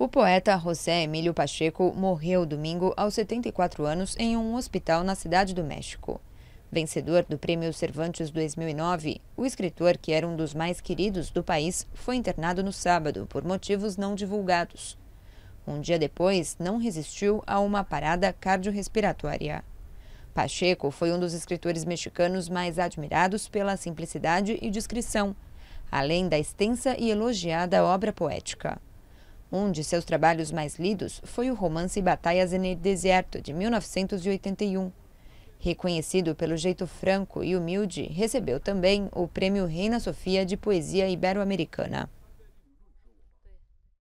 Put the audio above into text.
O poeta José Emílio Pacheco morreu domingo aos 74 anos em um hospital na cidade do México. Vencedor do Prêmio Cervantes 2009, o escritor, que era um dos mais queridos do país, foi internado no sábado por motivos não divulgados. Um dia depois, não resistiu a uma parada cardiorrespiratória. Pacheco foi um dos escritores mexicanos mais admirados pela simplicidade e discrição, além da extensa e elogiada obra poética. Um de seus trabalhos mais lidos foi o romance Batalhas en el Deserto, de 1981. Reconhecido pelo jeito franco e humilde, recebeu também o Prêmio Reina Sofia de Poesia Ibero-Americana.